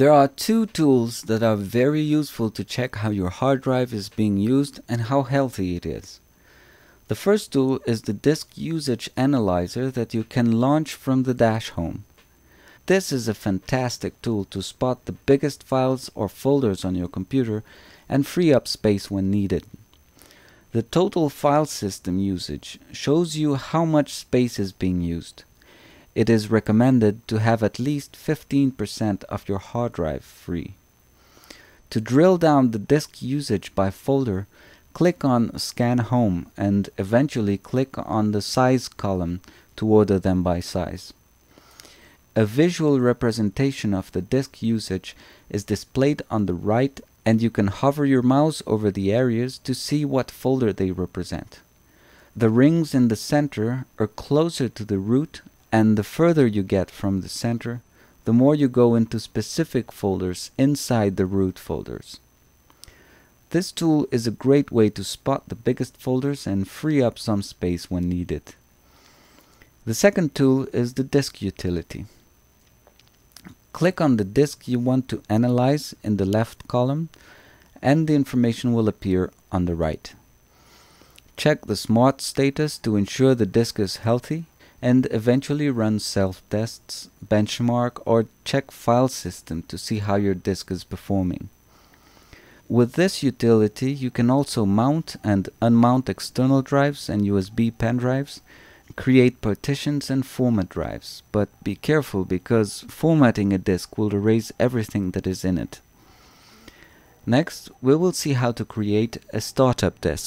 There are two tools that are very useful to check how your hard drive is being used and how healthy it is. The first tool is the Disk Usage Analyzer that you can launch from the dash home. This is a fantastic tool to spot the biggest files or folders on your computer and free up space when needed. The total file system usage shows you how much space is being used it is recommended to have at least 15% of your hard drive free. To drill down the disk usage by folder, click on Scan Home and eventually click on the Size column to order them by size. A visual representation of the disk usage is displayed on the right and you can hover your mouse over the areas to see what folder they represent. The rings in the center are closer to the root and the further you get from the center, the more you go into specific folders inside the root folders. This tool is a great way to spot the biggest folders and free up some space when needed. The second tool is the disk utility. Click on the disk you want to analyze in the left column and the information will appear on the right. Check the smart status to ensure the disk is healthy and eventually run self-tests, benchmark or check file system to see how your disk is performing. With this utility you can also mount and unmount external drives and USB pen drives, create partitions and format drives, but be careful because formatting a disk will erase everything that is in it. Next, we will see how to create a startup disk.